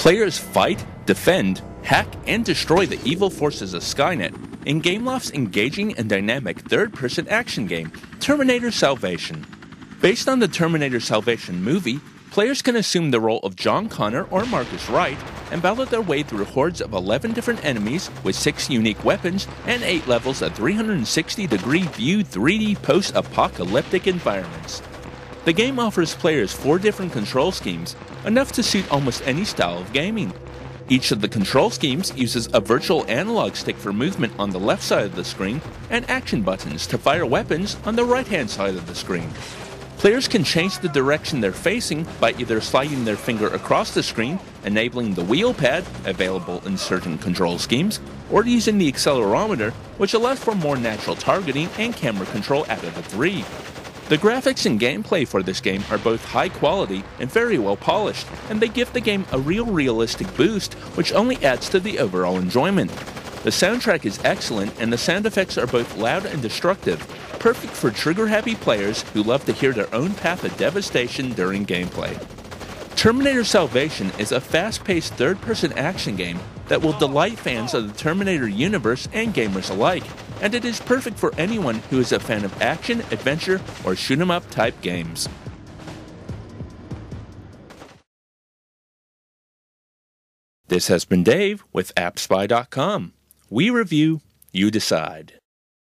Players fight, defend, hack, and destroy the evil forces of Skynet in Gameloft's engaging and dynamic third person action game, Terminator Salvation. Based on the Terminator Salvation movie, players can assume the role of John Connor or Marcus Wright and battle their way through hordes of 11 different enemies with 6 unique weapons and 8 levels of 360 degree view 3D post apocalyptic environments. The game offers players 4 different control schemes, enough to suit almost any style of gaming. Each of the control schemes uses a virtual analog stick for movement on the left side of the screen and action buttons to fire weapons on the right hand side of the screen. Players can change the direction they're facing by either sliding their finger across the screen, enabling the wheel pad, available in certain control schemes, or using the accelerometer, which allows for more natural targeting and camera control out of the three. The graphics and gameplay for this game are both high quality and very well polished, and they give the game a real realistic boost, which only adds to the overall enjoyment. The soundtrack is excellent, and the sound effects are both loud and destructive, perfect for trigger happy players who love to hear their own path of devastation during gameplay. Terminator Salvation is a fast paced third person action game that will delight fans of the Terminator universe and gamers alike, and it is perfect for anyone who is a fan of action, adventure, or shoot 'em up type games. This has been Dave with AppSpy.com. We review, you decide.